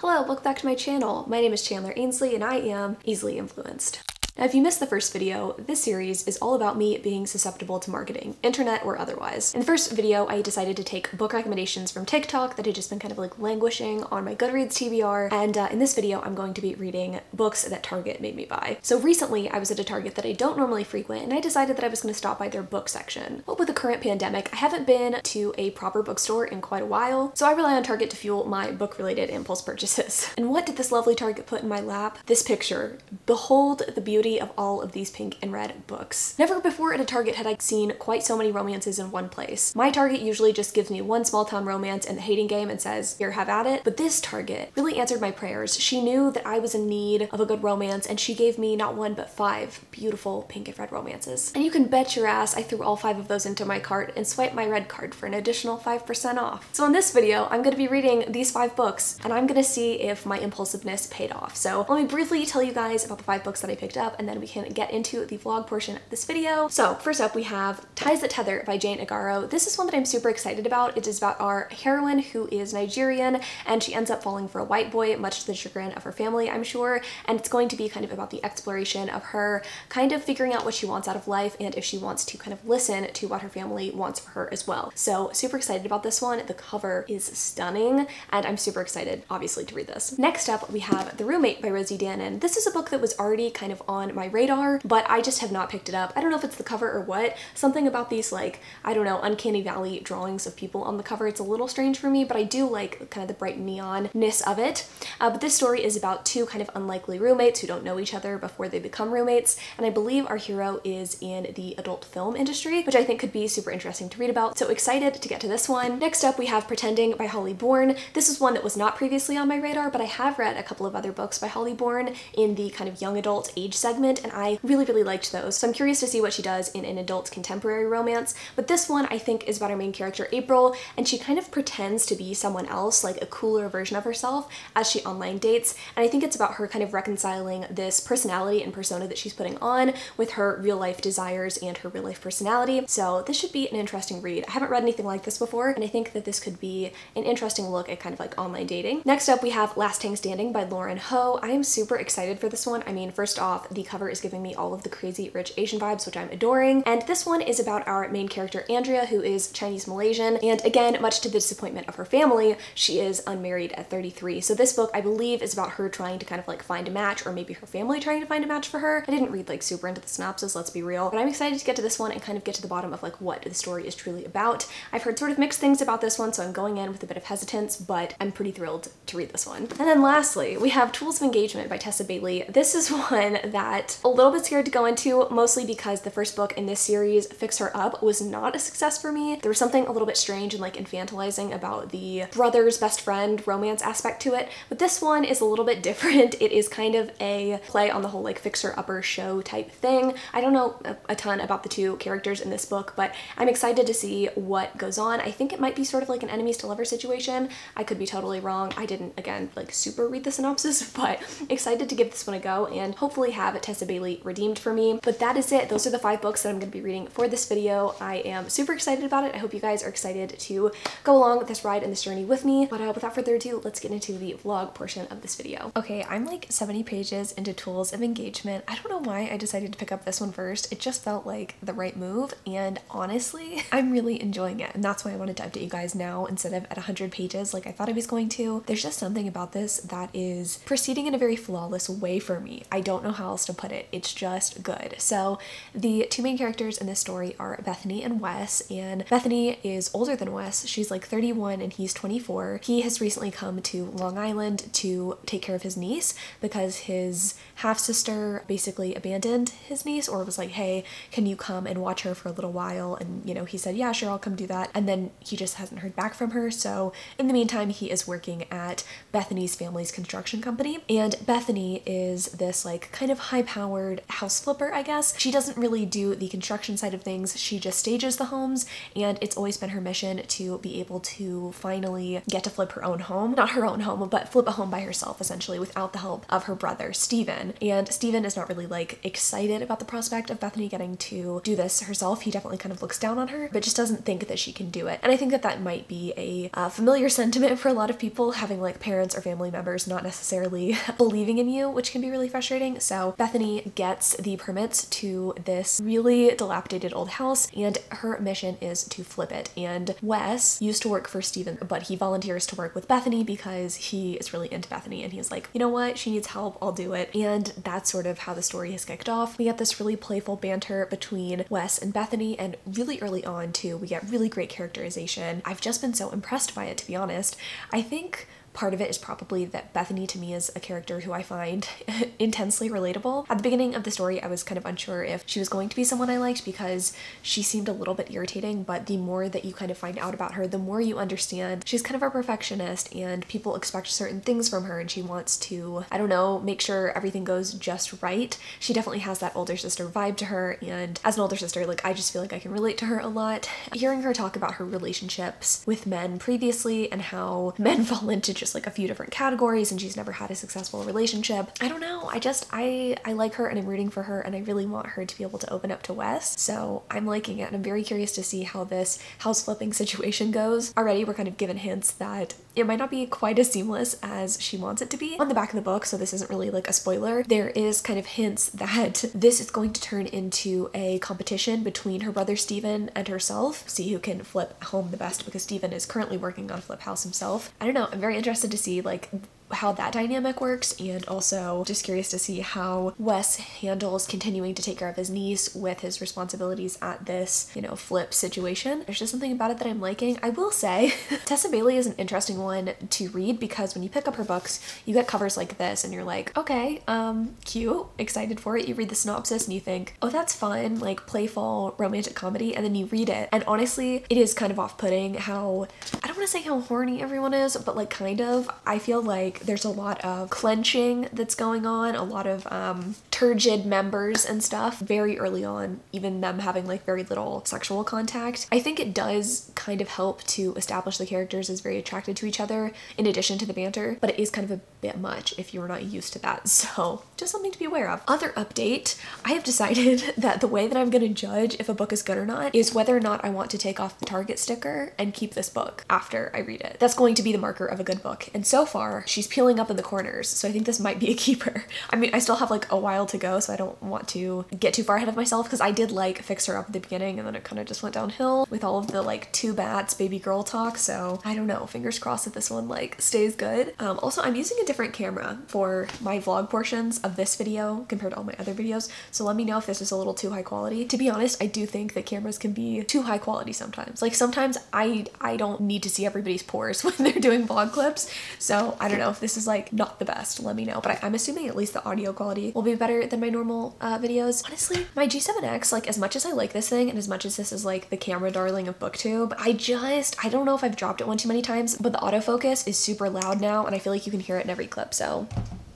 Hello, welcome back to my channel. My name is Chandler Ainsley and I am easily influenced. Now, if you missed the first video, this series is all about me being susceptible to marketing, internet or otherwise. In the first video, I decided to take book recommendations from TikTok that had just been kind of like languishing on my Goodreads TBR, and uh, in this video, I'm going to be reading books that Target made me buy. So recently, I was at a Target that I don't normally frequent, and I decided that I was going to stop by their book section. But with the current pandemic, I haven't been to a proper bookstore in quite a while, so I rely on Target to fuel my book-related impulse purchases. And what did this lovely Target put in my lap? This picture. Behold the beauty of all of these pink and red books. Never before at a Target had I seen quite so many romances in one place. My Target usually just gives me one small town romance and the hating game and says, here, have at it. But this Target really answered my prayers. She knew that I was in need of a good romance and she gave me not one but five beautiful pink and red romances. And you can bet your ass I threw all five of those into my cart and swiped my red card for an additional 5% off. So in this video, I'm gonna be reading these five books and I'm gonna see if my impulsiveness paid off. So let me briefly tell you guys about the five books that I picked up and then we can get into the vlog portion of this video. So first up we have Ties That Tether by Jane Igharo. This is one that I'm super excited about. It is about our heroine who is Nigerian and she ends up falling for a white boy, much to the chagrin of her family, I'm sure. And it's going to be kind of about the exploration of her kind of figuring out what she wants out of life and if she wants to kind of listen to what her family wants for her as well. So super excited about this one. The cover is stunning and I'm super excited obviously to read this. Next up we have The Roommate by Rosie Danan. This is a book that was already kind of on my radar, but I just have not picked it up. I don't know if it's the cover or what. Something about these like, I don't know, uncanny valley drawings of people on the cover. It's a little strange for me, but I do like kind of the bright neon-ness of it. Uh, but this story is about two kind of unlikely roommates who don't know each other before they become roommates. And I believe our hero is in the adult film industry, which I think could be super interesting to read about. So excited to get to this one. Next up, we have Pretending by Holly Bourne. This is one that was not previously on my radar, but I have read a couple of other books by Holly Bourne in the kind of young adult age segment, and I really, really liked those. So I'm curious to see what she does in an adult contemporary romance. But this one I think is about our main character, April, and she kind of pretends to be someone else, like a cooler version of herself, as she online dates. And I think it's about her kind of reconciling this personality and persona that she's putting on with her real life desires and her real life personality. So this should be an interesting read. I haven't read anything like this before, and I think that this could be an interesting look at kind of like online dating. Next up, we have Last Tang Standing by Lauren Ho. I am super excited for this one. I mean, first off, the cover is giving me all of the crazy rich Asian vibes, which I'm adoring. And this one is about our main character, Andrea, who is Chinese Malaysian. And again, much to the disappointment of her family, she is unmarried at 33. So this book, I believe, is about her trying to kind of like find a match or maybe her family trying to find a match for her. I didn't read like super into the synopsis, let's be real, but I'm excited to get to this one and kind of get to the bottom of like what the story is truly about. I've heard sort of mixed things about this one, so I'm going in with a bit of hesitance, but I'm pretty thrilled to read this one. And then lastly, we have Tools of Engagement by Tessa Bailey. This is one that a little bit scared to go into, mostly because the first book in this series, Fix Her Up, was not a success for me. There was something a little bit strange and like infantilizing about the brother's best friend romance aspect to it, but this one is a little bit different. It is kind of a play on the whole like fixer upper show type thing. I don't know a, a ton about the two characters in this book, but I'm excited to see what goes on. I think it might be sort of like an enemies to lovers situation. I could be totally wrong. I didn't, again, like super read the synopsis, but excited to give this one a go and hopefully have Tessa Bailey redeemed for me. But that is it. Those are the five books that I'm going to be reading for this video. I am super excited about it. I hope you guys are excited to go along with this ride and this journey with me. But uh, without further ado, let's get into the vlog portion of this video. Okay, I'm like 70 pages into Tools of Engagement. I don't know why I decided to pick up this one first. It just felt like the right move. And honestly, I'm really enjoying it. And that's why I wanted to update you guys now instead of at 100 pages like I thought I was going to. There's just something about this that is proceeding in a very flawless way for me. I don't know how else to put it. It's just good. So the two main characters in this story are Bethany and Wes. And Bethany is older than Wes. She's like 31 and he's 24. He has recently come to Long Island to take care of his niece because his half sister basically abandoned his niece or was like, hey, can you come and watch her for a little while? And, you know, he said, yeah, sure, I'll come do that. And then he just hasn't heard back from her. So in the meantime, he is working at Bethany's family's construction company. And Bethany is this like kind of high high-powered house flipper, I guess. She doesn't really do the construction side of things. She just stages the homes and it's always been her mission to be able to finally get to flip her own home. Not her own home, but flip a home by herself essentially without the help of her brother, Steven. And Steven is not really like excited about the prospect of Bethany getting to do this herself. He definitely kind of looks down on her, but just doesn't think that she can do it. And I think that that might be a uh, familiar sentiment for a lot of people having like parents or family members not necessarily believing in you, which can be really frustrating. So Bethany gets the permits to this really dilapidated old house and her mission is to flip it. And Wes used to work for Steven, but he volunteers to work with Bethany because he is really into Bethany and he's like, you know what, she needs help, I'll do it. And that's sort of how the story has kicked off. We get this really playful banter between Wes and Bethany and really early on too, we get really great characterization. I've just been so impressed by it to be honest. I think Part of it is probably that Bethany to me is a character who I find intensely relatable. At the beginning of the story, I was kind of unsure if she was going to be someone I liked because she seemed a little bit irritating, but the more that you kind of find out about her, the more you understand she's kind of a perfectionist and people expect certain things from her and she wants to, I don't know, make sure everything goes just right. She definitely has that older sister vibe to her and as an older sister, like I just feel like I can relate to her a lot. Hearing her talk about her relationships with men previously and how men fall into just like a few different categories and she's never had a successful relationship. I don't know. I just, I, I like her and I'm rooting for her and I really want her to be able to open up to Wes. So I'm liking it and I'm very curious to see how this house flipping situation goes. Already we're kind of given hints that it might not be quite as seamless as she wants it to be. On the back of the book, so this isn't really like a spoiler, there is kind of hints that this is going to turn into a competition between her brother Steven and herself. See who can flip home the best because Steven is currently working on Flip House himself. I don't know, I'm very interested to see like how that dynamic works and also just curious to see how Wes handles continuing to take care of his niece with his responsibilities at this, you know, flip situation. There's just something about it that I'm liking. I will say Tessa Bailey is an interesting one to read because when you pick up her books, you get covers like this and you're like, okay, um, cute, excited for it. You read the synopsis and you think, oh, that's fun, like playful romantic comedy. And then you read it. And honestly, it is kind of off putting how, I don't want to say how horny everyone is, but like kind of, I feel like there's a lot of clenching that's going on, a lot of um, turgid members and stuff very early on, even them having like very little sexual contact. I think it does kind of help to establish the characters as very attracted to each other in addition to the banter, but it is kind of a bit much if you're not used to that. So just something to be aware of. Other update, I have decided that the way that I'm gonna judge if a book is good or not is whether or not I want to take off the Target sticker and keep this book after I read it. That's going to be the marker of a good book. And so far, she's peeling up in the corners. So I think this might be a keeper. I mean, I still have like a while to go, so I don't want to get too far ahead of myself because I did like fix her up at the beginning and then it kind of just went downhill with all of the like two bats baby girl talk. So I don't know, fingers crossed that this one like stays good. Um, also, I'm using a different camera for my vlog portions of this video compared to all my other videos. So let me know if this is a little too high quality. To be honest, I do think that cameras can be too high quality sometimes. Like sometimes I, I don't need to see everybody's pores when they're doing vlog clips. So I don't know if this is like not the best, let me know. But I, am assuming at least the audio quality will be better than my normal uh, videos. Honestly, my G7X, like as much as I like this thing and as much as this is like the camera darling of booktube, I just, I don't know if I've dropped it one too many times, but the autofocus is super loud now and I feel like you can hear it in every clip. So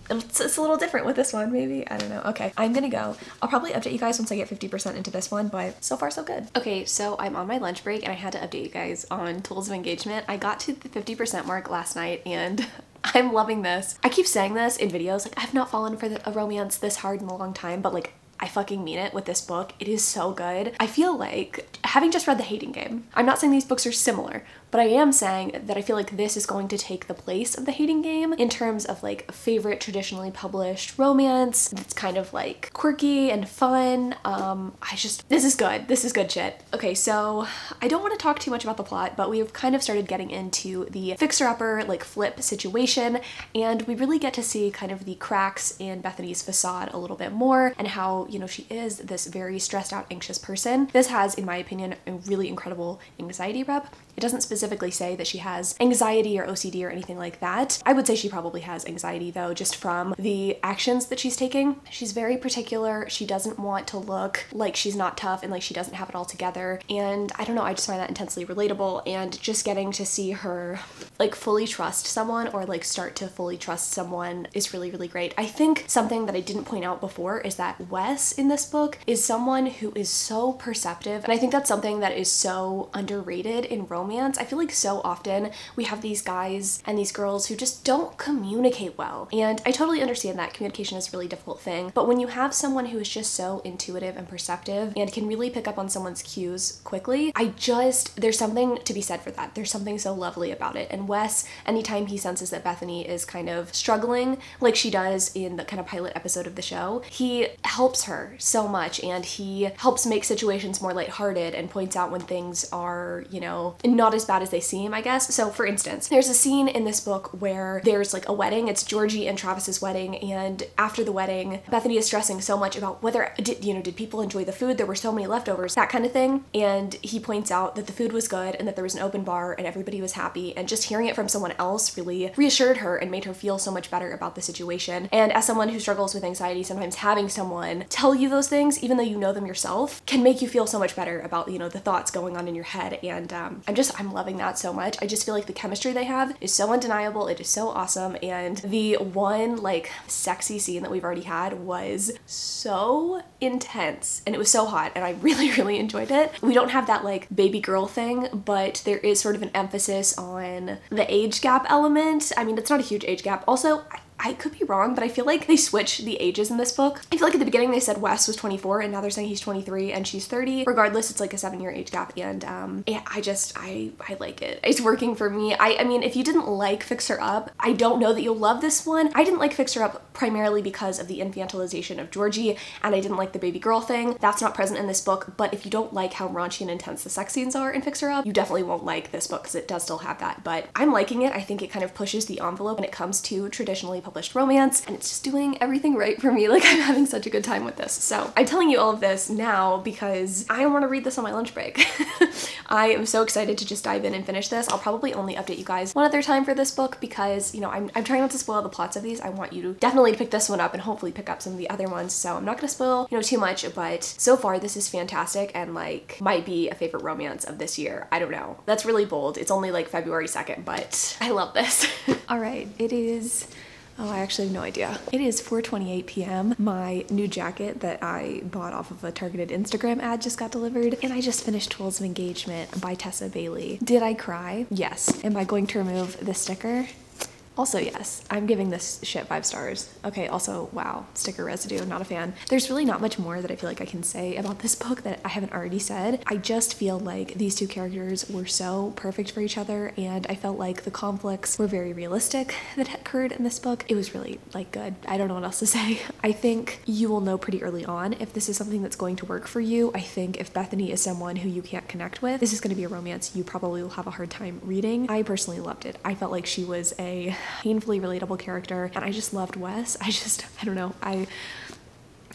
it's, it's, a little different with this one, maybe. I don't know. Okay, I'm gonna go. I'll probably update you guys once I get 50% into this one, but so far so good. Okay, so I'm on my lunch break and I had to update you guys on tools of engagement. I got to the 50% mark last night and I'm loving this. I keep saying this in videos, like I've not fallen for a romance this hard in a long time, but like I fucking mean it with this book. It is so good. I feel like having just read The Hating Game, I'm not saying these books are similar, but I am saying that I feel like this is going to take the place of The Hating Game in terms of like favorite traditionally published romance that's kind of like quirky and fun. Um, I just, this is good. This is good shit. Okay, so I don't want to talk too much about the plot, but we've kind of started getting into the fixer-upper like flip situation and we really get to see kind of the cracks in Bethany's facade a little bit more and how you know, she is this very stressed out, anxious person, this has, in my opinion, a really incredible anxiety rep. It doesn't specifically say that she has anxiety or OCD or anything like that. I would say she probably has anxiety though, just from the actions that she's taking. She's very particular. She doesn't want to look like she's not tough and like she doesn't have it all together. And I don't know, I just find that intensely relatable. And just getting to see her like fully trust someone or like start to fully trust someone is really, really great. I think something that I didn't point out before is that Wes in this book is someone who is so perceptive. And I think that's something that is so underrated in romance. I feel like so often we have these guys and these girls who just don't communicate well. And I totally understand that communication is a really difficult thing. But when you have someone who is just so intuitive and perceptive and can really pick up on someone's cues quickly, I just, there's something to be said for that. There's something so lovely about it. And Wes, anytime he senses that Bethany is kind of struggling, like she does in the kind of pilot episode of the show, he helps her so much and he helps make situations more lighthearted and points out when things are, you know, not as bad as they seem, I guess. So for instance, there's a scene in this book where there's like a wedding, it's Georgie and Travis's wedding, and after the wedding, Bethany is stressing so much about whether, did, you know, did people enjoy the food? There were so many leftovers, that kind of thing. And he points out that the food was good and that there was an open bar and everybody was happy. And just hearing it from someone else really reassured her and made her feel so much better about the situation. And as someone who struggles with anxiety, sometimes having someone tell you those things, even though you know them yourself, can make you feel so much better about, you know, the thoughts going on in your head. And um, I'm just, I'm loving that so much. I just feel like the chemistry they have is so undeniable. It is so awesome. And the one like sexy scene that we've already had was so intense and it was so hot and I really, really enjoyed it. We don't have that like baby girl thing, but there is sort of an emphasis on the age gap element. I mean, it's not a huge age gap. Also, I could be wrong, but I feel like they switch the ages in this book. I feel like at the beginning they said Wes was 24 and now they're saying he's 23 and she's 30. Regardless, it's like a seven year age gap and um, yeah, I just, I, I like it. It's working for me. I, I mean, if you didn't like Fix Her Up, I don't know that you'll love this one. I didn't like Fix Her Up primarily because of the infantilization of Georgie and I didn't like the baby girl thing. That's not present in this book, but if you don't like how raunchy and intense the sex scenes are in Fix Her Up, you definitely won't like this book because it does still have that, but I'm liking it. I think it kind of pushes the envelope when it comes to traditionally romance and it's just doing everything right for me. Like I'm having such a good time with this. So I'm telling you all of this now because I want to read this on my lunch break. I am so excited to just dive in and finish this. I'll probably only update you guys one other time for this book because, you know, I'm, I'm trying not to spoil the plots of these. I want you to definitely pick this one up and hopefully pick up some of the other ones. So I'm not going to spoil, you know, too much, but so far this is fantastic and like might be a favorite romance of this year. I don't know. That's really bold. It's only like February 2nd, but I love this. all right, it is Oh, I actually have no idea. It is 4.28 p.m. My new jacket that I bought off of a targeted Instagram ad just got delivered, and I just finished Tools of Engagement by Tessa Bailey. Did I cry? Yes. Am I going to remove the sticker? Also, yes, I'm giving this shit five stars. Okay, also, wow, sticker residue, not a fan. There's really not much more that I feel like I can say about this book that I haven't already said. I just feel like these two characters were so perfect for each other, and I felt like the conflicts were very realistic that occurred in this book. It was really, like, good. I don't know what else to say. I think you will know pretty early on if this is something that's going to work for you. I think if Bethany is someone who you can't connect with, this is going to be a romance you probably will have a hard time reading. I personally loved it. I felt like she was a painfully relatable character and I just loved Wes. I just, I don't know, I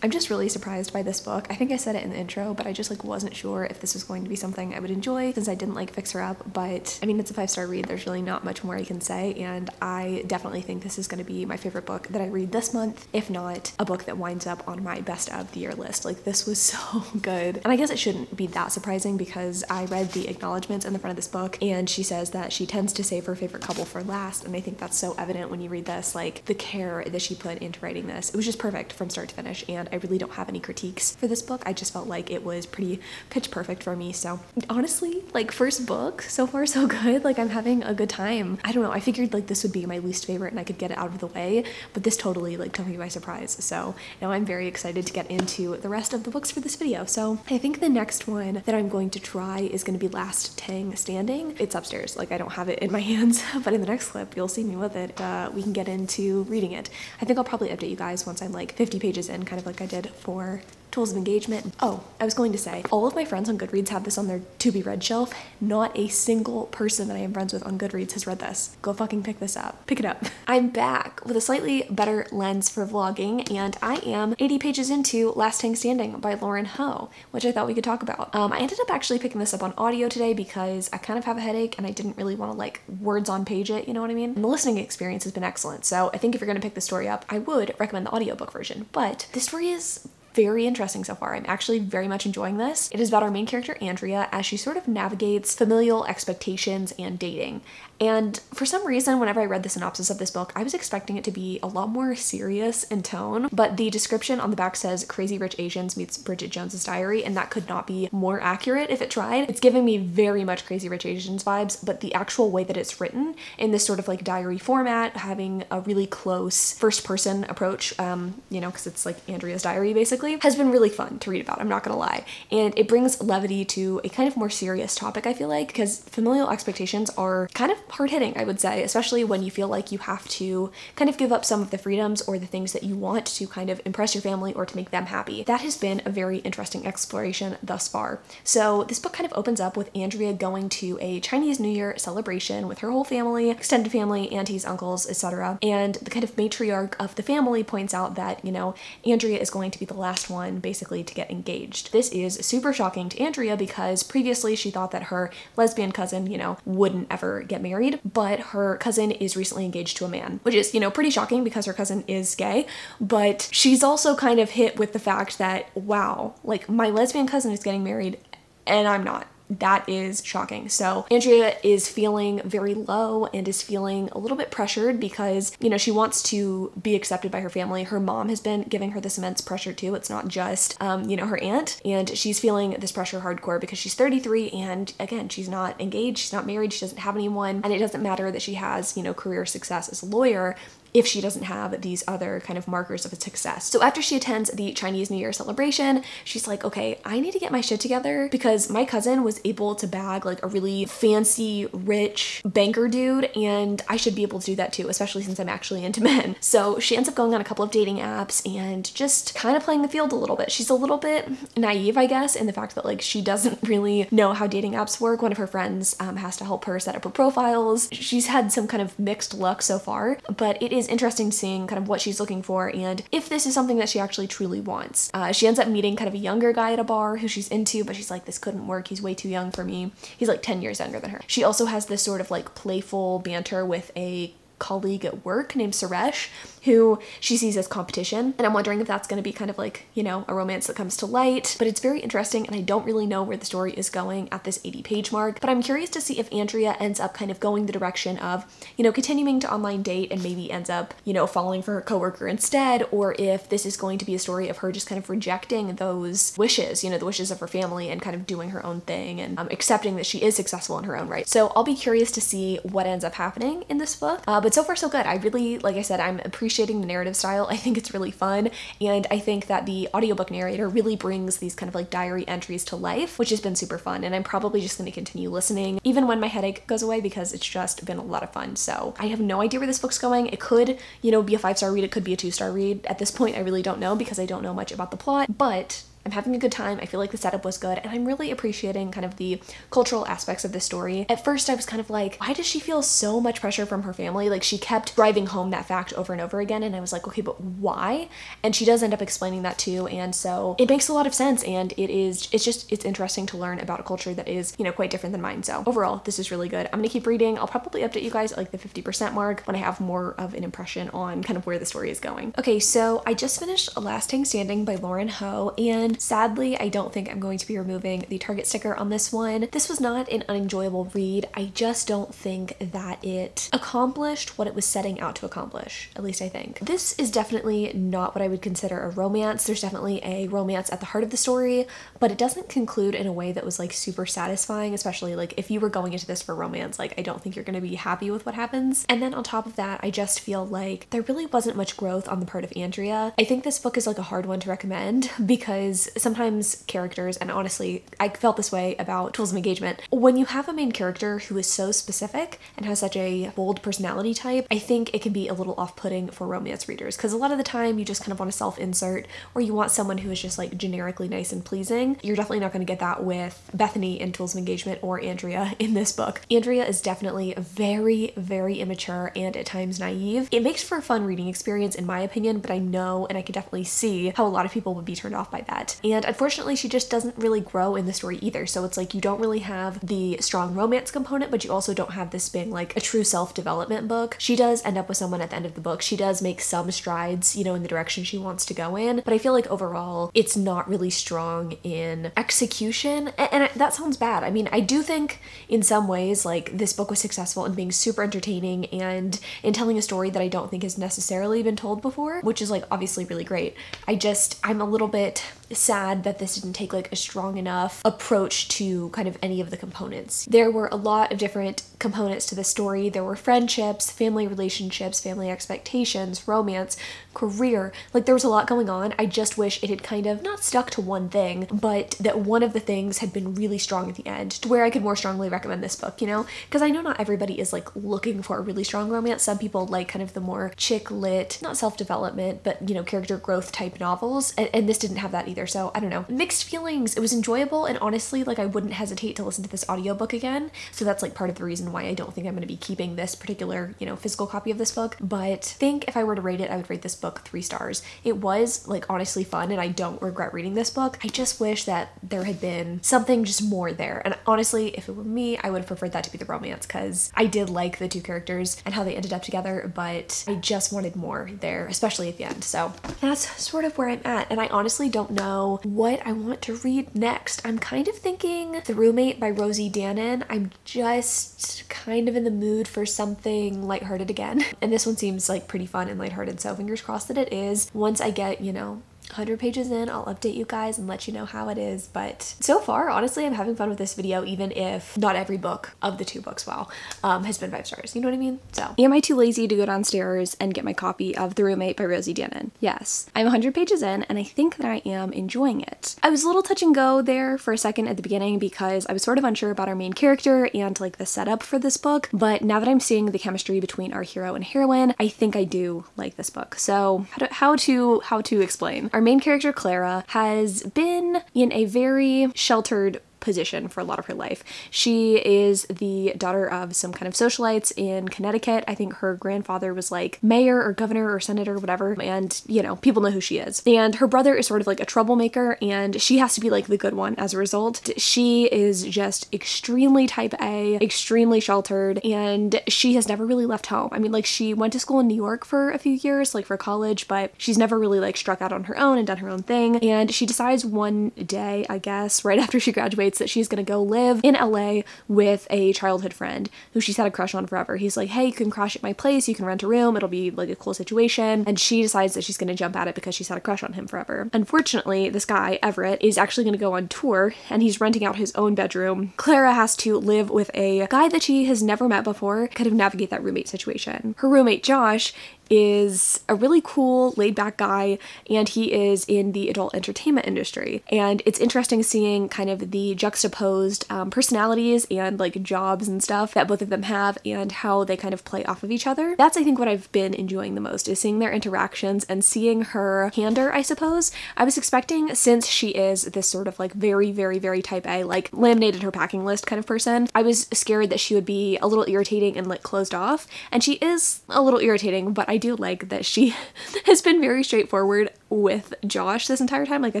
I'm just really surprised by this book. I think I said it in the intro, but I just like wasn't sure if this was going to be something I would enjoy since I didn't like Fix Her Up. But I mean, it's a five star read. There's really not much more I can say. And I definitely think this is going to be my favorite book that I read this month, if not a book that winds up on my best of the year list. Like this was so good. And I guess it shouldn't be that surprising because I read the acknowledgments in the front of this book and she says that she tends to save her favorite couple for last. And I think that's so evident when you read this, like the care that she put into writing this. It was just perfect from start to finish. And I really don't have any critiques for this book. I just felt like it was pretty pitch perfect for me. So honestly, like first book, so far so good. Like I'm having a good time. I don't know. I figured like this would be my least favorite and I could get it out of the way, but this totally like took me by surprise. So now I'm very excited to get into the rest of the books for this video. So I think the next one that I'm going to try is going to be Last Tang Standing. It's upstairs. Like I don't have it in my hands, but in the next clip, you'll see me with it. Uh, we can get into reading it. I think I'll probably update you guys once I'm like 50 pages in, kind of like I did for Tools of Engagement. Oh, I was going to say, all of my friends on Goodreads have this on their to be read shelf. Not a single person that I am friends with on Goodreads has read this. Go fucking pick this up. Pick it up. I'm back with a slightly better lens for vlogging, and I am 80 pages into Last Tang Standing by Lauren Ho, which I thought we could talk about. Um, I ended up actually picking this up on audio today because I kind of have a headache and I didn't really want to like words on page it, you know what I mean? And the listening experience has been excellent. So I think if you're going to pick the story up, I would recommend the audiobook version. But this story is very interesting so far. I'm actually very much enjoying this. It is about our main character, Andrea, as she sort of navigates familial expectations and dating. And for some reason, whenever I read the synopsis of this book, I was expecting it to be a lot more serious in tone, but the description on the back says Crazy Rich Asians meets Bridget Jones's Diary, and that could not be more accurate if it tried. It's giving me very much Crazy Rich Asians vibes, but the actual way that it's written in this sort of like diary format, having a really close first person approach, um, you know, because it's like Andrea's diary basically, has been really fun to read about, I'm not gonna lie. And it brings levity to a kind of more serious topic, I feel like, because familial expectations are kind of hard hitting, I would say, especially when you feel like you have to kind of give up some of the freedoms or the things that you want to kind of impress your family or to make them happy. That has been a very interesting exploration thus far. So this book kind of opens up with Andrea going to a Chinese New Year celebration with her whole family, extended family, aunties, uncles, etc. And the kind of matriarch of the family points out that, you know, Andrea is going to be the last one basically to get engaged. This is super shocking to Andrea because previously she thought that her lesbian cousin, you know, wouldn't ever get married married, but her cousin is recently engaged to a man, which is, you know, pretty shocking because her cousin is gay. But she's also kind of hit with the fact that, wow, like my lesbian cousin is getting married and I'm not that is shocking. So Andrea is feeling very low and is feeling a little bit pressured because, you know, she wants to be accepted by her family. Her mom has been giving her this immense pressure too. It's not just, um, you know, her aunt. And she's feeling this pressure hardcore because she's 33 and again, she's not engaged, she's not married, she doesn't have anyone. And it doesn't matter that she has, you know, career success as a lawyer if she doesn't have these other kind of markers of a success. So after she attends the Chinese New Year celebration, she's like, okay, I need to get my shit together because my cousin was able to bag like a really fancy, rich banker dude, and I should be able to do that too, especially since I'm actually into men. So she ends up going on a couple of dating apps and just kind of playing the field a little bit. She's a little bit naive, I guess, in the fact that like she doesn't really know how dating apps work. One of her friends um, has to help her set up her profiles. She's had some kind of mixed luck so far, but it is is interesting seeing kind of what she's looking for and if this is something that she actually truly wants. Uh, she ends up meeting kind of a younger guy at a bar who she's into, but she's like, this couldn't work. He's way too young for me. He's like 10 years younger than her. She also has this sort of like playful banter with a colleague at work named Suresh who she sees as competition. And I'm wondering if that's going to be kind of like, you know, a romance that comes to light. But it's very interesting, and I don't really know where the story is going at this 80 page mark. But I'm curious to see if Andrea ends up kind of going the direction of, you know, continuing to online date and maybe ends up, you know, falling for her coworker instead, or if this is going to be a story of her just kind of rejecting those wishes, you know, the wishes of her family and kind of doing her own thing and um, accepting that she is successful in her own right. So I'll be curious to see what ends up happening in this book. Uh, but so far, so good. I really, like I said, I'm appreciating the narrative style. I think it's really fun. And I think that the audiobook narrator really brings these kind of like diary entries to life, which has been super fun. And I'm probably just going to continue listening even when my headache goes away because it's just been a lot of fun. So I have no idea where this book's going. It could, you know, be a five star read. It could be a two star read. At this point, I really don't know because I don't know much about the plot. But I'm having a good time. I feel like the setup was good, and I'm really appreciating kind of the cultural aspects of this story. At first, I was kind of like, why does she feel so much pressure from her family? Like, she kept driving home that fact over and over again, and I was like, okay, but why? And she does end up explaining that too, and so it makes a lot of sense, and it is, it's just, it's interesting to learn about a culture that is, you know, quite different than mine. So overall, this is really good. I'm gonna keep reading. I'll probably update you guys at like the 50% mark when I have more of an impression on kind of where the story is going. Okay, so I just finished Last Tang Standing by Lauren Ho, and sadly, I don't think I'm going to be removing the Target sticker on this one. This was not an unenjoyable read. I just don't think that it accomplished what it was setting out to accomplish, at least I think. This is definitely not what I would consider a romance. There's definitely a romance at the heart of the story, but it doesn't conclude in a way that was like super satisfying, especially like if you were going into this for romance, like I don't think you're gonna be happy with what happens. And then on top of that, I just feel like there really wasn't much growth on the part of Andrea. I think this book is like a hard one to recommend because sometimes characters, and honestly, I felt this way about Tools of Engagement. When you have a main character who is so specific and has such a bold personality type, I think it can be a little off putting for romance readers because a lot of the time you just kind of want to self insert or you want someone who is just like generically nice and pleasing. You're definitely not going to get that with Bethany in Tools of Engagement or Andrea in this book. Andrea is definitely very, very immature and at times naive. It makes for a fun reading experience, in my opinion, but I know and I can definitely see how a lot of people would be turned off by that. And unfortunately, she just doesn't really grow in the story either. So it's like you don't really have the strong romance component, but you also don't have this being like a true self development book. She does end up with someone at the end of the book. She does make some strides, you know, in the direction she wants to go in, but I feel like overall it's not really strong in execution. And that sounds bad. I mean, I do think in some ways, like, this book was successful in being super entertaining and in telling a story that I don't think has necessarily been told before, which is like obviously really great. I just, I'm a little bit sad that this didn't take like a strong enough approach to kind of any of the components. There were a lot of different components to the story. There were friendships, family relationships, family expectations, romance, career. Like there was a lot going on. I just wish it had kind of not stuck to one thing, but that one of the things had been really strong at the end to where I could more strongly recommend this book, you know? Because I know not everybody is like looking for a really strong romance. Some people like kind of the more chick lit, not self development, but you know, character growth type novels. And, and this didn't have that either. So I don't know. Mixed feelings. It was enjoyable and honestly, like I wouldn't hesitate to listen to this audiobook again. So that's like part of the reason why I don't think I'm going to be keeping this particular, you know, physical copy of this book. But think if I were to rate it, I would rate this book three stars. It was like honestly fun and I don't regret reading this book. I just wish that there had been something just more there. And honestly, if it were me, I would have preferred that to be the romance because I did like the two characters and how they ended up together, but I just wanted more there, especially at the end. So that's sort of where I'm at. And I honestly don't know what I want to read next. I'm kind of thinking The Roommate by Rosie Danan. I'm just kind of in the mood for something lighthearted again. And this one seems like pretty fun and lighthearted, so fingers crossed that it is. Once I get, you know, 100 pages in, I'll update you guys and let you know how it is. But so far, honestly, I'm having fun with this video, even if not every book of the two books, wow, um, has been five stars. You know what I mean? So, am I too lazy to go downstairs and get my copy of The Roommate by Rosie Danan? Yes. I'm 100 pages in, and I think that I am enjoying it. I was a little touch and go there for a second at the beginning because I was sort of unsure about our main character and like the setup for this book. But now that I'm seeing the chemistry between our hero and heroine, I think I do like this book. So, how to how to, how to explain? Our main character, Clara, has been in a very sheltered position for a lot of her life. She is the daughter of some kind of socialites in Connecticut. I think her grandfather was like mayor or governor or senator, or whatever, and you know, people know who she is. And her brother is sort of like a troublemaker, and she has to be like the good one as a result. She is just extremely type A, extremely sheltered, and she has never really left home. I mean, like, she went to school in New York for a few years, like for college, but she's never really like struck out on her own and done her own thing. And she decides one day, I guess, right after she graduates, that she's gonna go live in LA with a childhood friend who she's had a crush on forever. He's like, hey, you can crash at my place, you can rent a room, it'll be like a cool situation. And she decides that she's gonna jump at it because she's had a crush on him forever. Unfortunately, this guy, Everett, is actually gonna go on tour and he's renting out his own bedroom. Clara has to live with a guy that she has never met before, kind of navigate that roommate situation. Her roommate, Josh, is a really cool, laid back guy, and he is in the adult entertainment industry. And it's interesting seeing kind of the juxtaposed um, personalities and like jobs and stuff that both of them have and how they kind of play off of each other. That's, I think, what I've been enjoying the most is seeing their interactions and seeing her candor, I suppose. I was expecting, since she is this sort of like very, very, very type A, like laminated her packing list kind of person, I was scared that she would be a little irritating and like closed off. And she is a little irritating, but I do like that she has been very straightforward with Josh this entire time. Like, I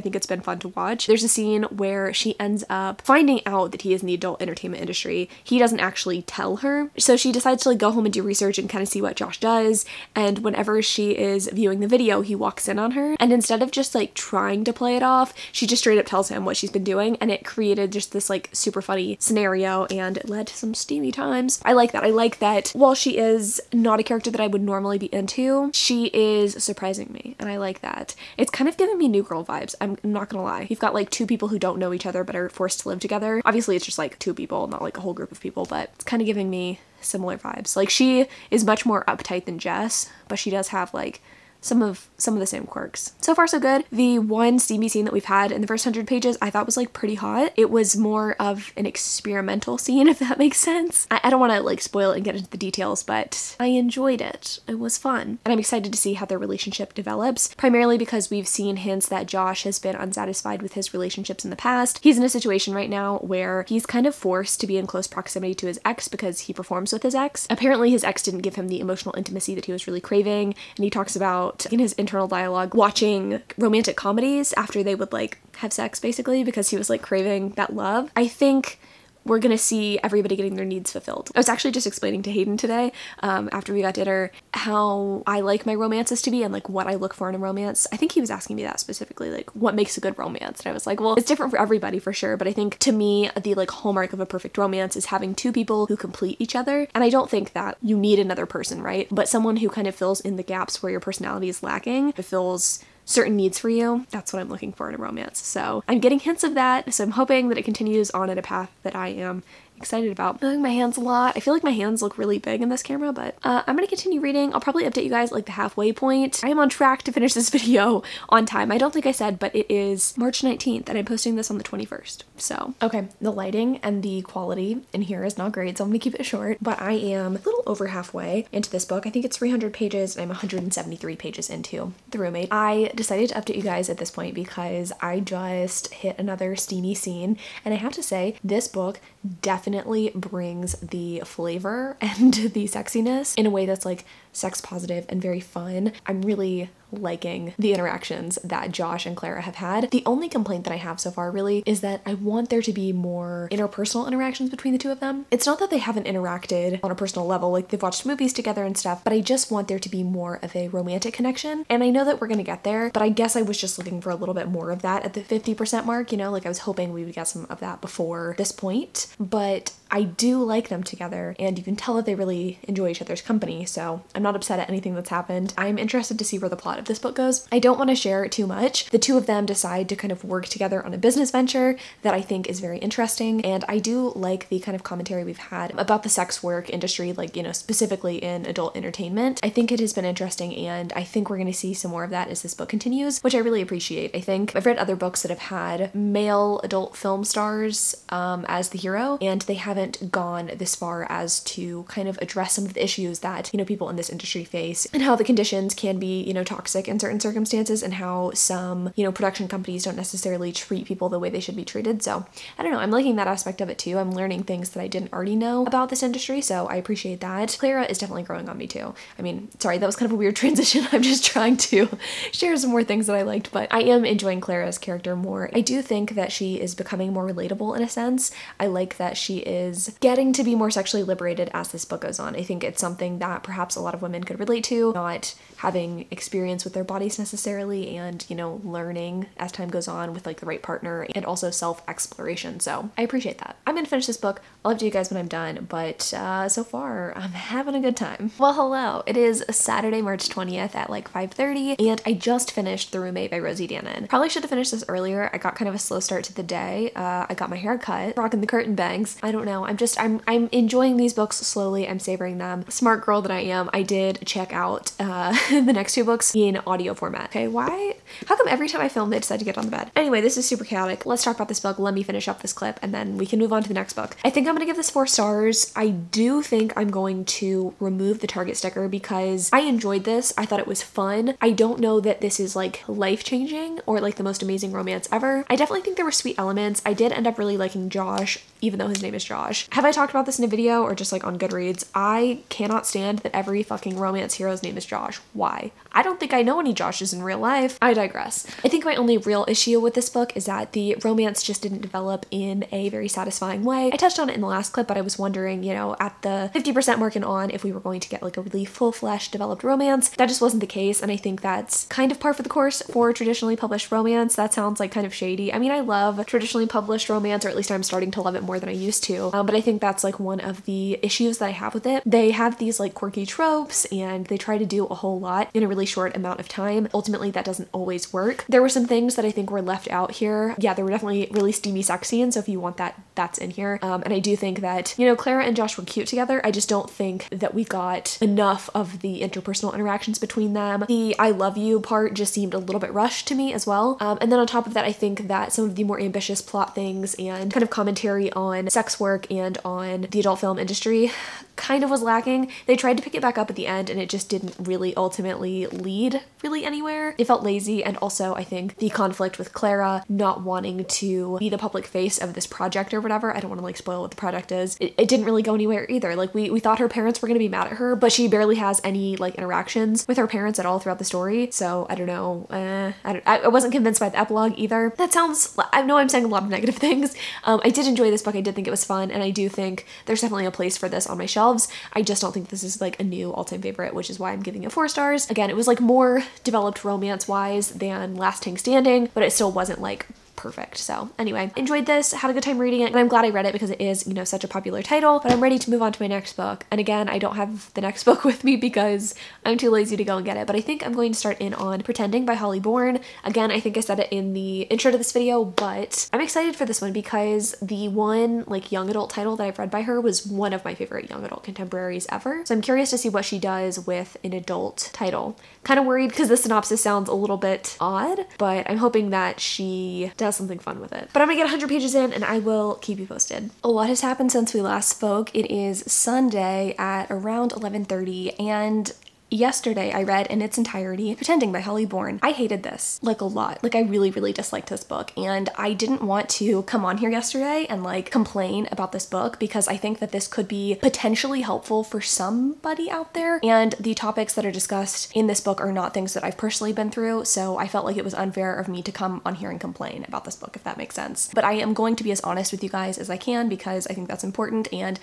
think it's been fun to watch. There's a scene where she ends up finding out that he is in the adult entertainment industry. He doesn't actually tell her. So she decides to like go home and do research and kind of see what Josh does. And whenever she is viewing the video, he walks in on her. And instead of just like trying to play it off, she just straight up tells him what she's been doing. And it created just this like super funny scenario and it led to some steamy times. I like that. I like that while she is not a character that I would normally be into, she is surprising me. And I like that. It's kind of giving me New Girl vibes. I'm not gonna lie. You've got like two people who don't know each other but are forced to live together. Obviously, it's just like two people, not like a whole group of people, but it's kind of giving me similar vibes. Like, she is much more uptight than Jess, but she does have like some of some of the same quirks. So far so good. The one steamy scene that we've had in the first 100 pages I thought was like pretty hot. It was more of an experimental scene if that makes sense. I, I don't want to like spoil it and get into the details, but I enjoyed it. It was fun. And I'm excited to see how their relationship develops, primarily because we've seen hints that Josh has been unsatisfied with his relationships in the past. He's in a situation right now where he's kind of forced to be in close proximity to his ex because he performs with his ex. Apparently his ex didn't give him the emotional intimacy that he was really craving, and he talks about in his internal dialogue watching romantic comedies after they would like have sex basically because he was like craving that love. I think we're gonna see everybody getting their needs fulfilled. I was actually just explaining to Hayden today, um, after we got dinner, how I like my romances to be and like what I look for in a romance. I think he was asking me that specifically, like what makes a good romance. And I was like, well, it's different for everybody for sure, but I think to me, the like hallmark of a perfect romance is having two people who complete each other. And I don't think that you need another person, right? But someone who kind of fills in the gaps where your personality is lacking, fulfills certain needs for you. That's what I'm looking for in a romance. So I'm getting hints of that. So I'm hoping that it continues on at a path that I am excited about. Moving my hands a lot. I feel like my hands look really big in this camera, but uh, I'm gonna continue reading. I'll probably update you guys like the halfway point. I am on track to finish this video on time. I don't think I said, but it is March 19th and I'm posting this on the 21st. So, okay, the lighting and the quality in here is not great, so I'm gonna keep it short, but I am a little over halfway into this book. I think it's 300 pages and I'm 173 pages into The Roommate. I decided to update you guys at this point because I just hit another steamy scene and I have to say, this book definitely brings the flavor and the sexiness in a way that's like sex positive and very fun. I'm really liking the interactions that Josh and Clara have had. The only complaint that I have so far really is that I want there to be more interpersonal interactions between the two of them. It's not that they haven't interacted on a personal level, like they've watched movies together and stuff, but I just want there to be more of a romantic connection. And I know that we're gonna get there, but I guess I was just looking for a little bit more of that at the 50% mark, you know, like I was hoping we would get some of that before this point. But I do like them together, and you can tell that they really enjoy each other's company, so I'm not upset at anything that's happened. I'm interested to see where the plot of this book goes. I don't want to share too much. The two of them decide to kind of work together on a business venture that I think is very interesting, and I do like the kind of commentary we've had about the sex work industry, like, you know, specifically in adult entertainment. I think it has been interesting, and I think we're going to see some more of that as this book continues, which I really appreciate. I think I've read other books that have had male adult film stars um, as the hero, and they haven't gone this far as to kind of address some of the issues that, you know, people in this industry face and how the conditions can be, you know, toxic in certain circumstances and how some, you know, production companies don't necessarily treat people the way they should be treated. So I don't know, I'm liking that aspect of it too. I'm learning things that I didn't already know about this industry, so I appreciate that. Clara is definitely growing on me too. I mean, sorry, that was kind of a weird transition. I'm just trying to share some more things that I liked, but I am enjoying Clara's character more. I do think that she is becoming more relatable in a sense. I like that she is getting to be more sexually liberated as this book goes on. I think it's something that perhaps a lot of women could relate to, not having experience with their bodies necessarily and, you know, learning as time goes on with like the right partner and also self-exploration. So I appreciate that. I'm gonna finish this book. I'll update you guys when I'm done, but uh, so far I'm having a good time. Well, hello. It is Saturday, March 20th at like 5.30 and I just finished The Roommate by Rosie Danan. Probably should have finished this earlier. I got kind of a slow start to the day. Uh, I got my hair cut, rocking the curtain bangs. I don't know. I'm just, I'm, I'm enjoying these books slowly. I'm savoring them. Smart girl that I am, I did check out uh, the next two books in audio format. Okay, why? How come every time I film they decide to get on the bed? Anyway, this is super chaotic. Let's talk about this book. Let me finish up this clip and then we can move on to the next book. I think I'm gonna give this four stars. I do think I'm going to remove the Target sticker because I enjoyed this. I thought it was fun. I don't know that this is like life-changing or like the most amazing romance ever. I definitely think there were sweet elements. I did end up really liking Josh, even though his name is Josh. Have I talked about this in a video or just like on Goodreads? I cannot stand that every fucking romance hero's name is Josh. Why? I don't think I know any Joshes in real life. I digress. I think my only real issue with this book is that the romance just didn't develop in a very satisfying way. I touched on it in the last clip, but I was wondering, you know, at the 50% mark and on, if we were going to get like a really full-fledged developed romance. That just wasn't the case, and I think that's kind of par for the course for traditionally published romance. That sounds like kind of shady. I mean, I love traditionally published romance, or at least I'm starting to love it more more than I used to. Um, but I think that's like one of the issues that I have with it. They have these like quirky tropes and they try to do a whole lot in a really short amount of time. Ultimately, that doesn't always work. There were some things that I think were left out here. Yeah, there were definitely really steamy sex scenes. So if you want that, that's in here. Um, and I do think that, you know, Clara and Josh were cute together. I just don't think that we got enough of the interpersonal interactions between them. The I love you part just seemed a little bit rushed to me as well. Um, and then on top of that, I think that some of the more ambitious plot things and kind of commentary on sex work and on the adult film industry kind of was lacking. They tried to pick it back up at the end and it just didn't really ultimately lead really anywhere. It felt lazy and also I think the conflict with Clara not wanting to be the public face of this project or whatever. I don't want to like spoil what the project is. It, it didn't really go anywhere either. Like we, we thought her parents were going to be mad at her, but she barely has any like interactions with her parents at all throughout the story. So I don't know. Uh, I, don't, I wasn't convinced by the epilogue either. That sounds, I know I'm saying a lot of negative things. Um, I did enjoy this book. I did think it was fun and I do think there's definitely a place for this on my shelves. I just don't think this is like a new all-time favorite, which is why I'm giving it four stars. Again, it was like more developed romance-wise than Last King Standing, but it still wasn't like perfect. So anyway, enjoyed this, had a good time reading it, and I'm glad I read it because it is, you know, such a popular title, but I'm ready to move on to my next book. And again, I don't have the next book with me because I'm too lazy to go and get it, but I think I'm going to start in on Pretending by Holly Bourne. Again, I think I said it in the intro to this video, but I'm excited for this one because the one like young adult title that I've read by her was one of my favorite young adult contemporaries ever. So I'm curious to see what she does with an adult title. Kind of worried because the synopsis sounds a little bit odd, but I'm hoping that she does something fun with it. But I'm gonna get 100 pages in and I will keep you posted. A lot has happened since we last spoke. It is Sunday at around 11.30 and Yesterday, I read in its entirety Pretending by Holly Bourne. I hated this, like a lot. Like, I really, really disliked this book, and I didn't want to come on here yesterday and like complain about this book because I think that this could be potentially helpful for somebody out there. And the topics that are discussed in this book are not things that I've personally been through, so I felt like it was unfair of me to come on here and complain about this book, if that makes sense. But I am going to be as honest with you guys as I can because I think that's important, and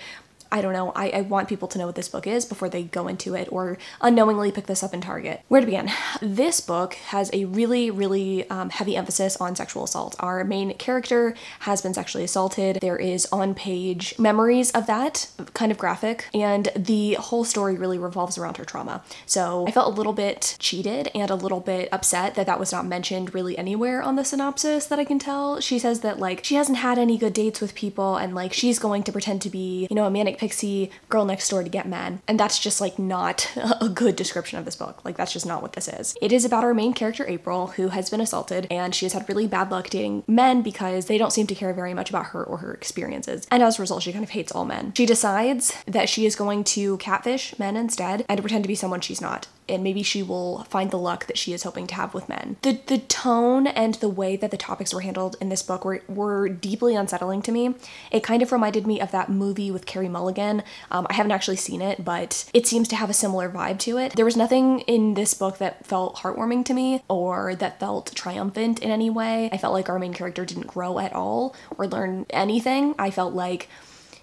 I don't know, I, I, want people to know what this book is before they go into it or unknowingly pick this up in Target. Where to begin? This book has a really, really um, heavy emphasis on sexual assault. Our main character has been sexually assaulted. There is on page memories of that, kind of graphic, and the whole story really revolves around her trauma. So I felt a little bit cheated and a little bit upset that that was not mentioned really anywhere on the synopsis that I can tell. She says that like she hasn't had any good dates with people and like she's going to pretend to be, you know, a manic pixie girl next door to get men. And that's just like not a good description of this book. Like that's just not what this is. It is about our main character, April, who has been assaulted and she has had really bad luck dating men because they don't seem to care very much about her or her experiences. And as a result, she kind of hates all men. She decides that she is going to catfish men instead and pretend to be someone she's not and maybe she will find the luck that she is hoping to have with men. The the tone and the way that the topics were handled in this book were, were deeply unsettling to me. It kind of reminded me of that movie with Carey Mulligan. Um, I haven't actually seen it, but it seems to have a similar vibe to it. There was nothing in this book that felt heartwarming to me or that felt triumphant in any way. I felt like our main character didn't grow at all or learn anything. I felt like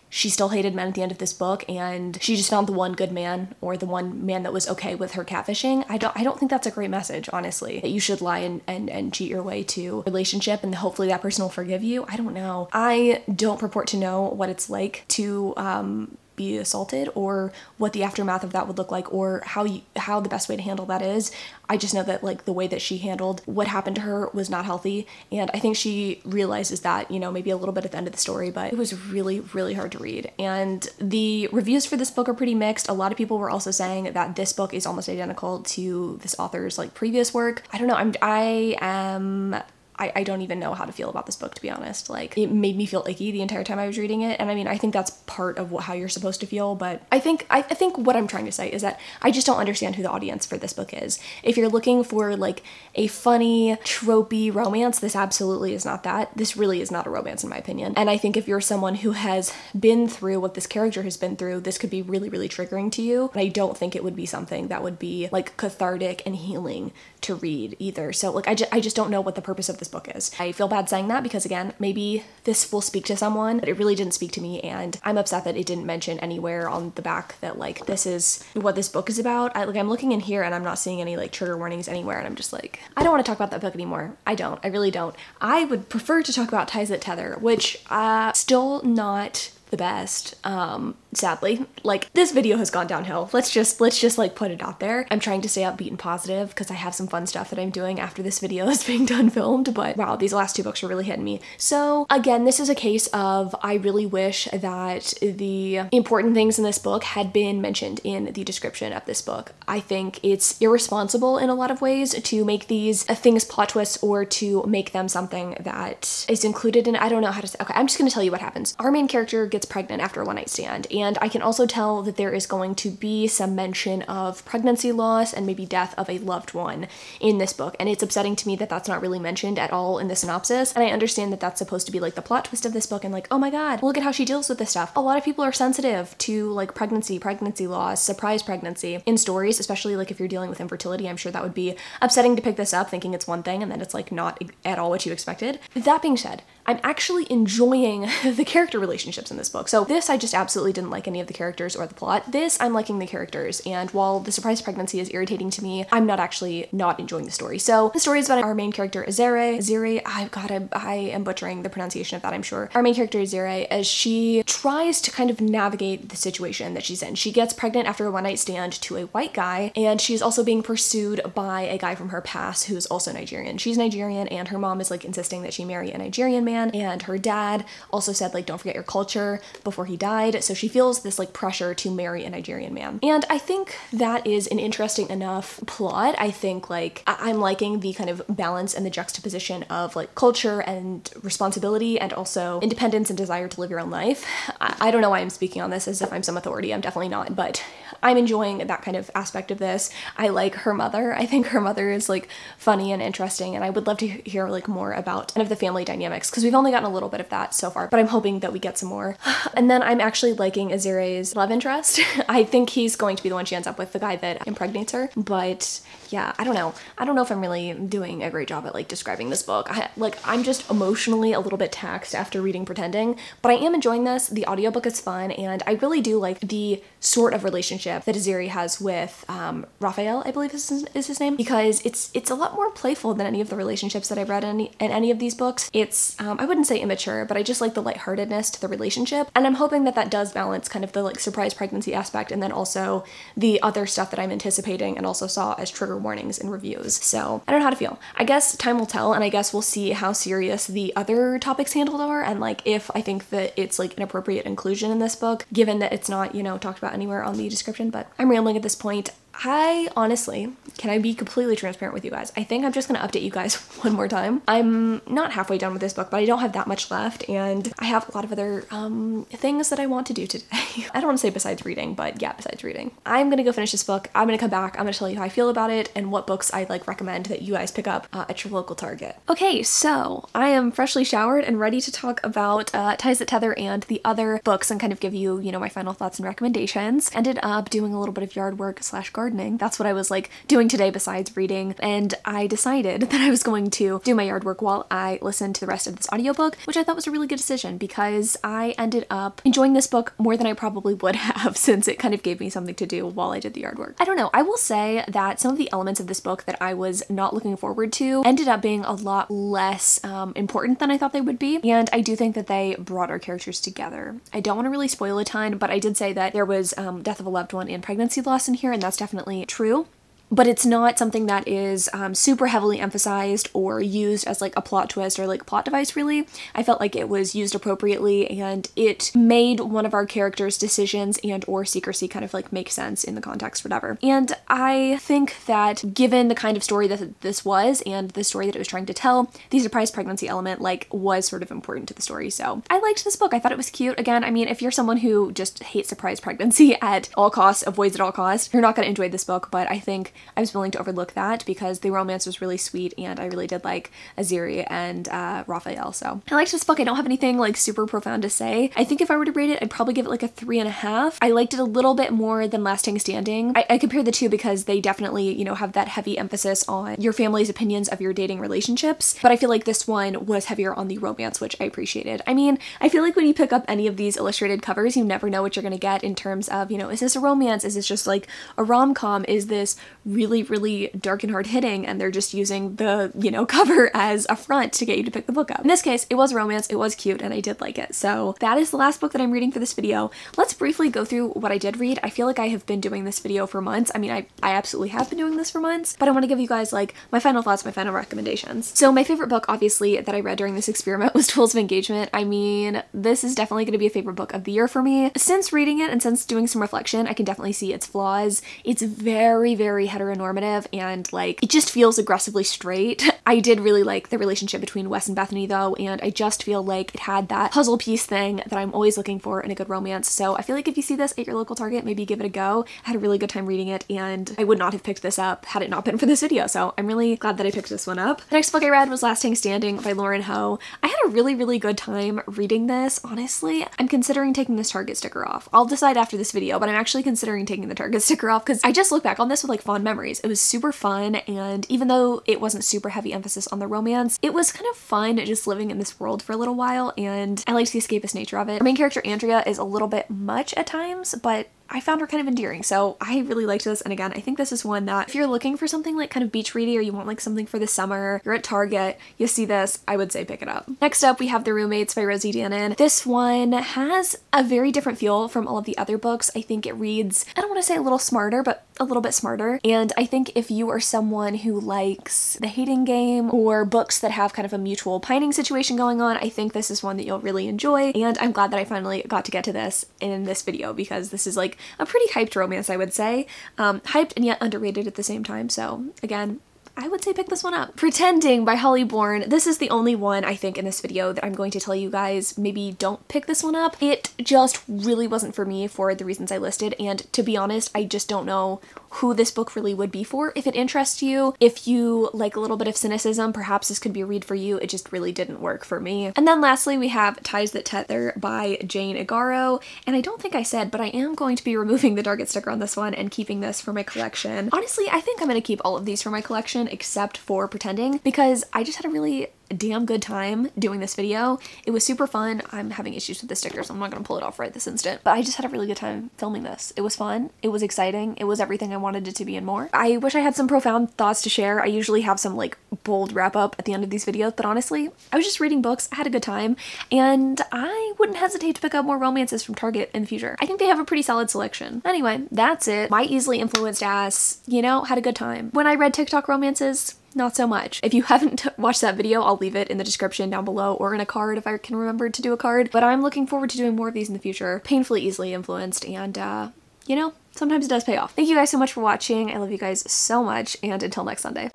she still hated men at the end of this book and she just found the one good man or the one man that was okay with her catfishing. I don't I don't think that's a great message, honestly. That you should lie and, and, and cheat your way to relationship and hopefully that person will forgive you. I don't know. I don't purport to know what it's like to um be assaulted or what the aftermath of that would look like or how you how the best way to handle that is. I just know that like the way that she handled what happened to her was not healthy and I think she realizes that, you know, maybe a little bit at the end of the story, but it was really really hard to read. And the reviews for this book are pretty mixed. A lot of people were also saying that this book is almost identical to this author's like previous work. I don't know. I'm I am I, I don't even know how to feel about this book to be honest. Like it made me feel icky the entire time I was reading it. And I mean, I think that's part of what, how you're supposed to feel. But I think I, I think what I'm trying to say is that I just don't understand who the audience for this book is. If you're looking for like a funny, tropey romance, this absolutely is not that. This really is not a romance in my opinion. And I think if you're someone who has been through what this character has been through, this could be really, really triggering to you. I don't think it would be something that would be like cathartic and healing to read either. So like I, ju- I just don't know what the purpose of this book is. I feel bad saying that because again, maybe this will speak to someone, but it really didn't speak to me and I'm upset that it didn't mention anywhere on the back that like this is what this book is about. I like I'm looking in here and I'm not seeing any like trigger warnings anywhere and I'm just like I don't want to talk about that book anymore. I don't. I really don't. I would prefer to talk about Ties That Tether, which uh still not the best um sadly like this video has gone downhill. Let's just let's just like put it out there. I'm trying to stay upbeat and positive because i have some fun stuff that i'm doing after this video is being done filmed but wow these last two books are really hitting me. So again this is a case of i really wish that the important things in this book had been mentioned in the description of this book. I think it's irresponsible in a lot of ways to make these uh, things plot twists or to make them something that is included in i don't know how to say okay i'm just going to tell you what happens. Our main character gets pregnant after a one night stand and I can also tell that there is going to be some mention of pregnancy loss and maybe death of a loved one in this book. And it's upsetting to me that that's not really mentioned at all in the synopsis. And I understand that that's supposed to be like the plot twist of this book and like, oh my god, look at how she deals with this stuff. A lot of people are sensitive to like pregnancy, pregnancy loss, surprise pregnancy in stories, especially like if you're dealing with infertility. I'm sure that would be upsetting to pick this up thinking it's one thing and then it's like not at all what you expected. That being said, I'm actually enjoying the character relationships in this book. So this I just absolutely didn't like any of the characters or the plot. This I'm liking the characters and while the surprise pregnancy is irritating to me, I'm not actually not enjoying the story. So the story is about our main character Azere. Azere, I've got a, I am butchering the pronunciation of that I'm sure. Our main character Azere as she tries to kind of navigate the situation that she's in. She gets pregnant after a one night stand to a white guy and she's also being pursued by a guy from her past who's also Nigerian. She's Nigerian and her mom is like insisting that she marry a Nigerian man and her dad also said like don't forget your culture before he died. So she feels this like pressure to marry a Nigerian man. And I think that is an interesting enough plot. I think like I- am liking the kind of balance and the juxtaposition of like culture and responsibility and also independence and desire to live your own life. I, I don't know why I'm speaking on this as if I'm some authority. I'm definitely not but I'm enjoying that kind of aspect of this. I like her mother. I think her mother is like funny and interesting and I would love to hear like more about kind of the family dynamics because we've only gotten a little bit of that so far, but I'm hoping that we get some more. And then I'm actually liking Azere's love interest. I think he's going to be the one she ends up with, the guy that impregnates her. But yeah, I don't know. I don't know if I'm really doing a great job at like describing this book. I, like I'm just emotionally a little bit taxed after reading Pretending, but I am enjoying this. The audiobook is fun and I really do like the sort of relationship that Azere has with um, Raphael, I believe is is his name, because it's it's a lot more playful than any of the relationships that I've read in any, in any of these books. It's um, Um, I wouldn't say immature, but I just like the lightheartedness to the relationship. And I'm hoping that that does balance kind of the like surprise pregnancy aspect and then also the other stuff that I'm anticipating and also saw as trigger warnings in reviews. So I don't know how to feel. I guess time will tell and I guess we'll see how serious the other topics handled are and like if I think that it's like an appropriate inclusion in this book, given that it's not, you know, talked about anywhere on the description, but I'm rambling at this point. I honestly, can I be completely transparent with you guys? I think I'm just gonna update you guys one more time. I'm not halfway done with this book, but I don't have that much left, and I have a lot of other um, things that I want to do today. I don't want to say besides reading, but yeah, besides reading. I'm gonna go finish this book. I'm gonna come back. I'm gonna tell you how I feel about it and what books I like recommend that you guys pick up uh, at your local Target. Okay, so I am freshly showered and ready to talk about uh, Ties That Tether and the other books and kind of give you, you know, my final thoughts and recommendations. Ended up doing a little bit of yard work slash gardening. That's what I was like doing today besides reading. And I decided that I was going to do my yard work while I listened to the rest of this audiobook, which I thought was a really good decision because I ended up enjoying this book more than I probably would have since it kind of gave me something to do while I did the yard work. I don't know. I will say that some of the elements of this book that I was not looking forward to ended up being a lot less um, important than I thought they would be. And I do think that they brought our characters together. I don't want to really spoil a ton, but I did say that there was um, death of a loved one and pregnancy loss in here, and that's definitely definitely true but it's not something that is um, super heavily emphasized or used as like a plot twist or like plot device really. I felt like it was used appropriately and it made one of our characters decisions and or secrecy kind of like make sense in the context whatever. And i think that given the kind of story that this was and the story that it was trying to tell the surprise pregnancy element like was sort of important to the story. So i liked this book. I thought it was cute. Again i mean if you're someone who just hates surprise pregnancy at all costs avoids at all costs you're not going to enjoy this book. But i think I was willing to overlook that because the romance was really sweet and I really did like Azere and uh, Raphael. So I liked this book. I don't have anything like super profound to say. I think if I were to rate it, I'd probably give it like a three and a half. I liked it a little bit more than Last Tang Standing. I, I compared the two because they definitely, you know, have that heavy emphasis on your family's opinions of your dating relationships. But I feel like this one was heavier on the romance, which I appreciated. I mean, I feel like when you pick up any of these illustrated covers, you never know what you're going to get in terms of, you know, is this a romance? Is this just like a rom com? Is this really, really dark and hard hitting? And they're just using the, you know, cover as a front to get you to pick the book up. In this case, it was romance, it was cute, and I did like it. So that is the last book that I'm reading for this video. Let's briefly go through what I did read. I feel like I have been doing this video for months. I mean, I, I absolutely have been doing this for months, but I want to give you guys like my final thoughts, my final recommendations. So my favorite book, obviously, that I read during this experiment was Tools of Engagement. I mean, this is definitely going to be a favorite book of the year for me. Since reading it and since doing some reflection, I can definitely see its flaws. It's very, very heteronormative and like it just feels aggressively straight. I did really like the relationship between Wes and Bethany though, and I just feel like it had that puzzle piece thing that I'm always looking for in a good romance. So I feel like if you see this at your local Target, maybe give it a go. I had a really good time reading it and I would not have picked this up had it not been for this video. So I'm really glad that I picked this one up. The next book I read was Last Lasting Standing by Lauren Ho. I had a really, really good time reading this. Honestly, I'm considering taking this Target sticker off. I'll decide after this video, but I'm actually considering taking the Target sticker off because I just look back on this with like fond memories. It was super fun and even though it wasn't super heavy emphasis on the romance, it was kind of fun just living in this world for a little while and I liked the escapist nature of it. Our main character Andrea is a little bit much at times, but I found her kind of endearing. So I really liked this. And again, I think this is one that if you're looking for something like kind of beach ready or you want like something for the summer, you're at Target, you see this, I would say pick it up. Next up, we have The Roommates by Rosie Danan. This one has a very different feel from all of the other books. I think it reads, I don't want to say a little smarter, but a little bit smarter. And I think if you are someone who likes the hating game or books that have kind of a mutual pining situation going on, I think this is one that you'll really enjoy. And I'm glad that I finally got to get to this in this video because this is like a pretty hyped romance, I would say. Um, hyped and yet underrated at the same time. So again, I would say pick this one up. Pretending by Holly Bourne. This is the only one I think in this video that I'm going to tell you guys maybe don't pick this one up. It just really wasn't for me for the reasons I listed and to be honest I just don't know who this book really would be for. If it interests you, if you like a little bit of cynicism, perhaps this could be a read for you. It just really didn't work for me. And then lastly we have Ties That Tether by Jane Igharo and I don't think I said but I am going to be removing the Target sticker on this one and keeping this for my collection. Honestly I think I'm going to keep all of these for my collection except for pretending because I just had a really damn good time doing this video. It was super fun. I'm having issues with the sticker, so I'm not gonna pull it off right this instant. But I just had a really good time filming this. It was fun. It was exciting. It was everything I wanted it to be and more. I wish I had some profound thoughts to share. I usually have some like bold wrap up at the end of these videos, but honestly, I was just reading books. I had a good time and I wouldn't hesitate to pick up more romances from Target in the future. I think they have a pretty solid selection. Anyway, that's it. My easily influenced ass, you know, had a good time. When I read TikTok romances, not so much. If you haven't watched that video, I'll leave it in the description down below or in a card if I can remember to do a card. But I'm looking forward to doing more of these in the future. Painfully easily influenced and, uh, you know, sometimes it does pay off. Thank you guys so much for watching. I love you guys so much and until next Sunday.